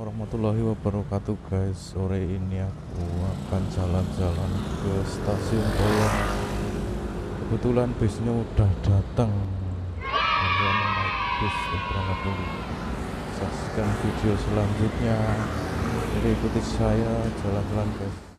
warahmatullahi wabarakatuh guys. Sore ini aku akan jalan-jalan ke stasiun Toyang Kebetulan bisnya udah datang. Kalian naik bis dulu Saksikan video selanjutnya. Jadi ikuti saya jalan-jalan guys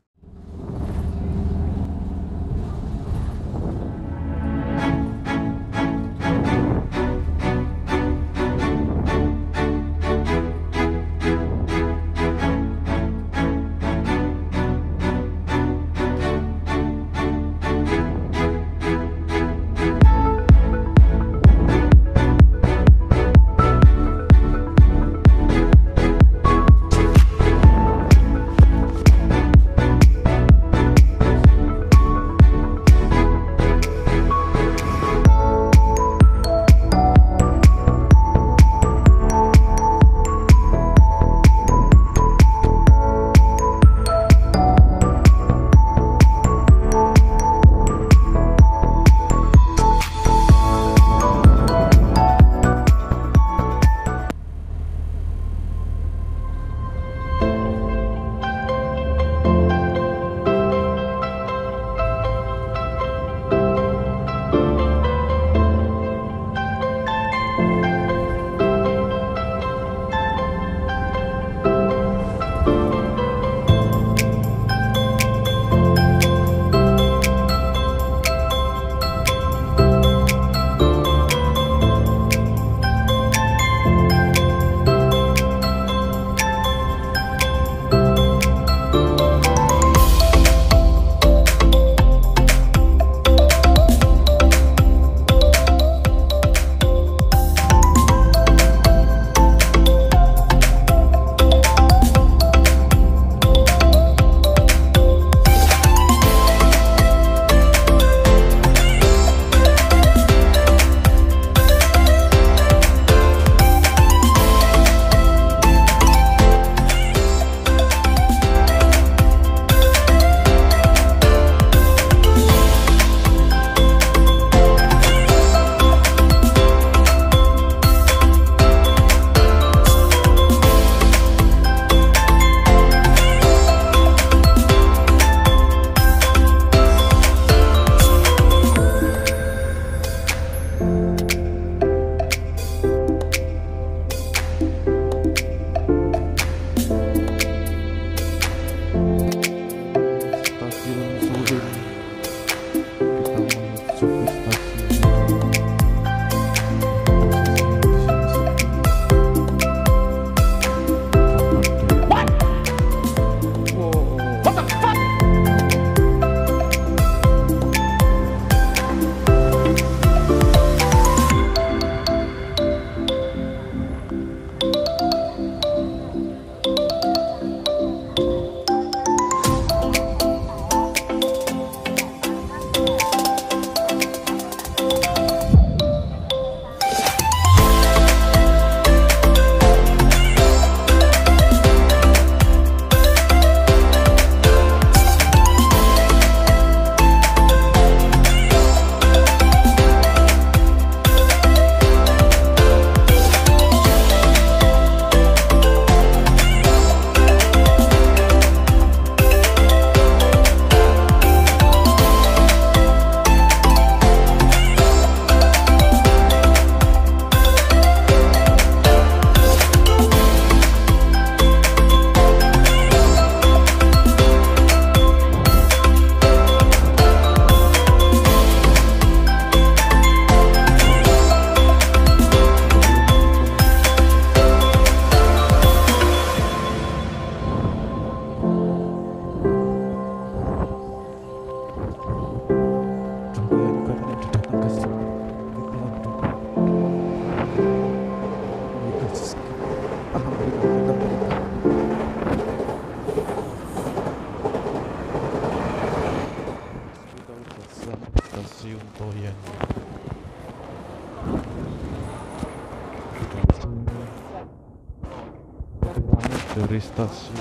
de restation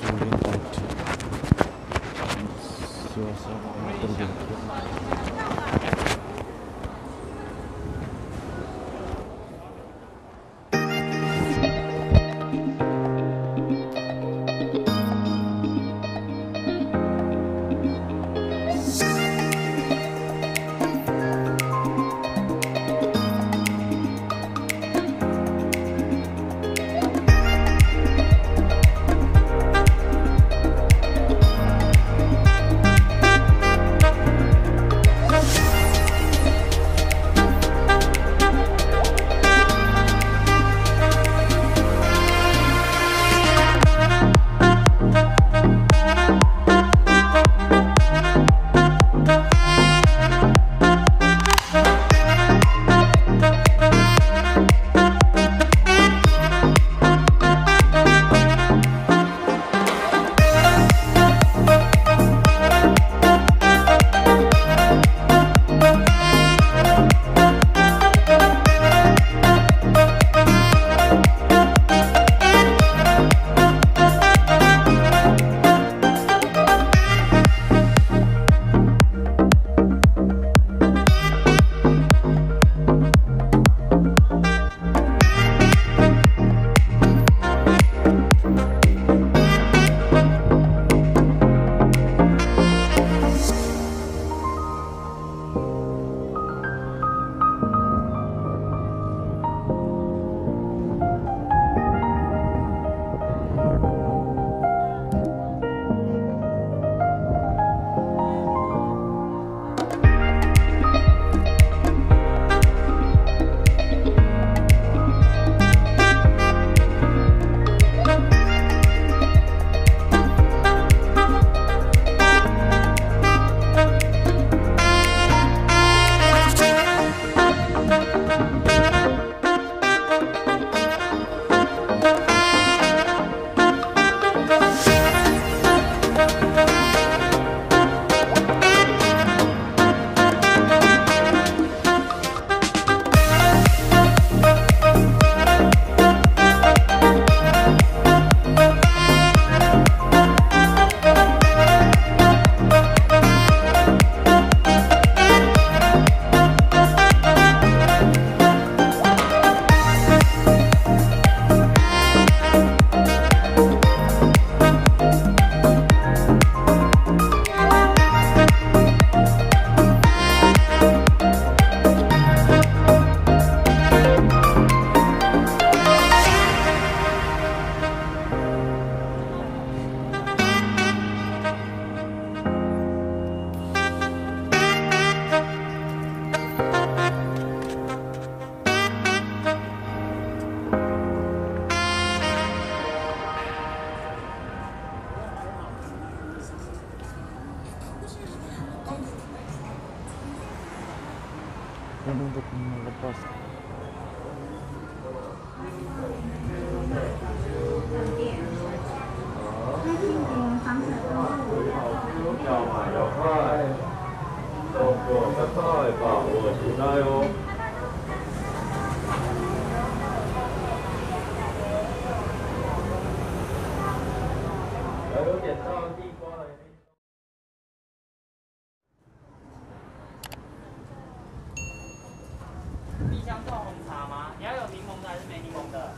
sur les routes. 赶紧点三十多，你好，需要买药快，大哥，再快吧，我期待哟。还有点到。香豆红茶吗？你要有柠檬的还是没柠檬的？